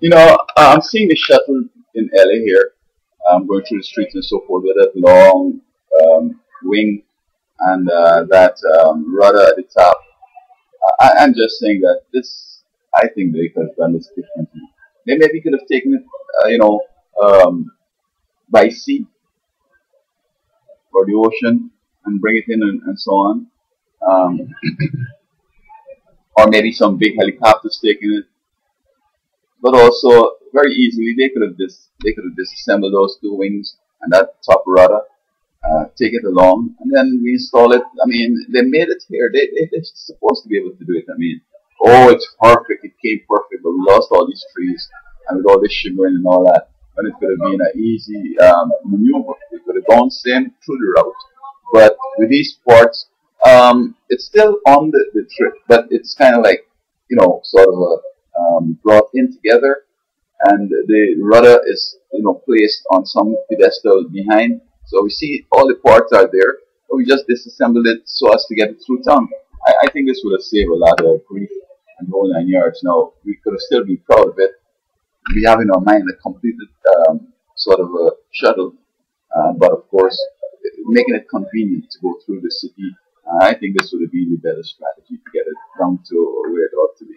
You know, I'm seeing the shuttle in LA here. I'm going through the streets and so forth with that long um, wing and uh, that um, rudder at the top. I, am just saying that this, I think they could have done this differently. They maybe could have taken it, uh, you know, um, by sea or the ocean and bring it in and, and so on. Um, or maybe some big helicopters taking it. But also, very easily, they could have dis- they could have disassembled those two wings and that top rudder, uh, take it along, and then reinstall it. I mean, they made it here. They, they, they're supposed to be able to do it. I mean, oh, it's perfect. It came perfect, but we lost all these trees and with all this shimmering and all that. And it could have been an easy um, maneuver. They could have gone same through the route. But with these parts, um, it's still on the, the trip, but it's kind of like, you know, sort of a, um, brought in together, and the rudder is, you know, placed on some pedestal behind. So we see all the parts are there, but we just disassembled it so as to get it through town. I, I think this would have saved a lot of grief and whole nine yards. Now, we could have still been proud of it. We have in our mind a completed um, sort of a shuttle, uh, but of course, making it convenient to go through the city I think this would have been the better strategy to get it down to where it ought to be.